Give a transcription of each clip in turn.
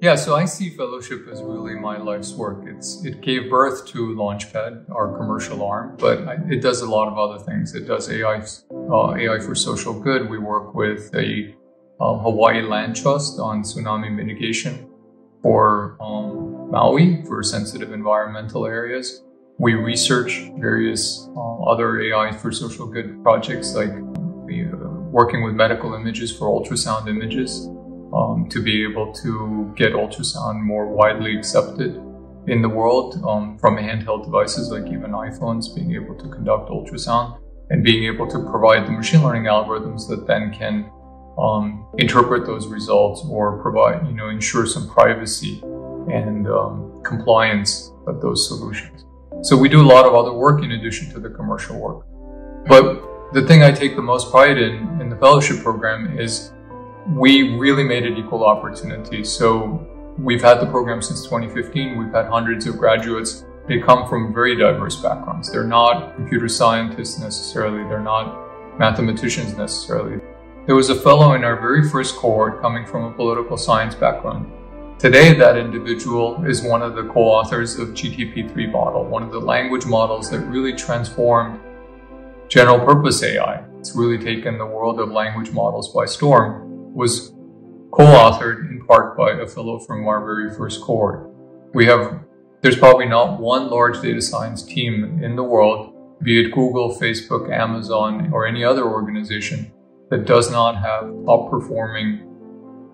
Yeah, so I see fellowship as really my life's work. It's it gave birth to Launchpad, our commercial arm, but it does a lot of other things. It does AI, uh, AI for social good. We work with a um, Hawaii Land Trust on tsunami mitigation for um, Maui for sensitive environmental areas. We research various uh, other AI for social good projects like uh, working with medical images for ultrasound images um, to be able to get ultrasound more widely accepted in the world um, from handheld devices like even iPhones being able to conduct ultrasound and being able to provide the machine learning algorithms that then can um, interpret those results or provide, you know, ensure some privacy and um, compliance of those solutions. So we do a lot of other work in addition to the commercial work. But the thing I take the most pride in in the fellowship program is we really made it equal opportunity. So we've had the program since 2015. We've had hundreds of graduates. They come from very diverse backgrounds. They're not computer scientists necessarily. They're not mathematicians necessarily. There was a fellow in our very first cohort coming from a political science background. Today, that individual is one of the co-authors of GTP3 model, one of the language models that really transformed general purpose AI. It's really taken the world of language models by storm was co-authored in part by a fellow from our very first cohort. We have, there's probably not one large data science team in the world, be it Google, Facebook, Amazon, or any other organization that does not have top performing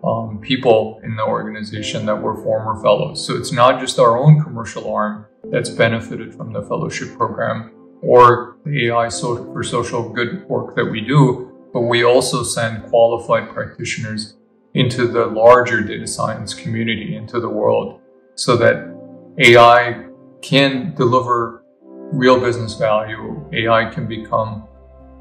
um, people in the organization that were former fellows. So it's not just our own commercial arm that's benefited from the fellowship program or the AI for social good work that we do, but we also send qualified practitioners into the larger data science community, into the world, so that AI can deliver real business value. AI can become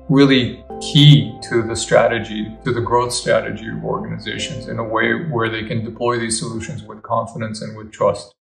really key to the strategy, to the growth strategy of organizations in a way where they can deploy these solutions with confidence and with trust.